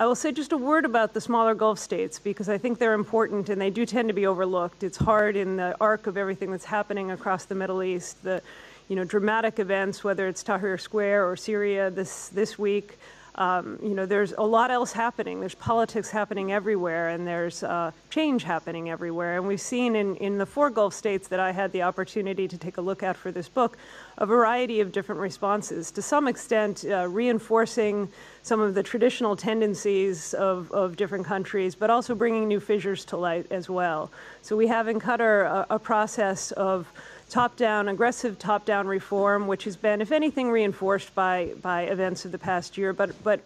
I will say just a word about the smaller Gulf states because I think they're important and they do tend to be overlooked. It's hard in the arc of everything that's happening across the Middle East, the you know dramatic events, whether it's Tahrir Square or Syria this this week. Um, you know, there's a lot else happening. There's politics happening everywhere, and there's uh, change happening everywhere. And we've seen in, in the four Gulf states that I had the opportunity to take a look at for this book a variety of different responses, to some extent uh, reinforcing some of the traditional tendencies of, of different countries, but also bringing new fissures to light as well. So we have in Qatar a, a process of top-down, aggressive top-down reform, which has been, if anything, reinforced by by events of the past year. But but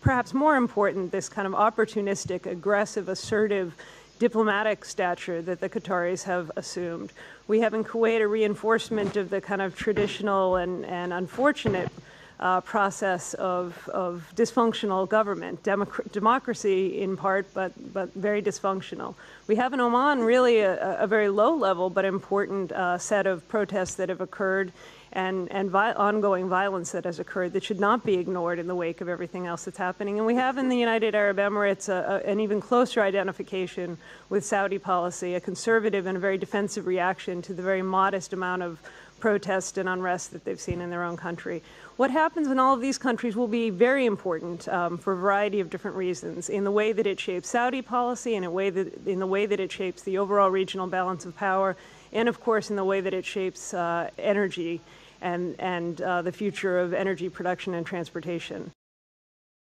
perhaps more important, this kind of opportunistic, aggressive, assertive diplomatic stature that the Qataris have assumed. We have in Kuwait a reinforcement of the kind of traditional and, and unfortunate uh, process of, of dysfunctional government, Democ democracy in part, but, but very dysfunctional. We have in Oman really a, a very low level but important uh, set of protests that have occurred and, and vi ongoing violence that has occurred that should not be ignored in the wake of everything else that's happening. And we have in the United Arab Emirates a, a, an even closer identification with Saudi policy, a conservative and a very defensive reaction to the very modest amount of protest and unrest that they've seen in their own country. What happens in all of these countries will be very important um, for a variety of different reasons in the way that it shapes Saudi policy, in a way that in the way that it shapes the overall regional balance of power, and of course in the way that it shapes uh, energy and and uh, the future of energy production and transportation.